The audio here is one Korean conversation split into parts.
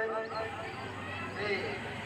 Thank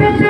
Thank you.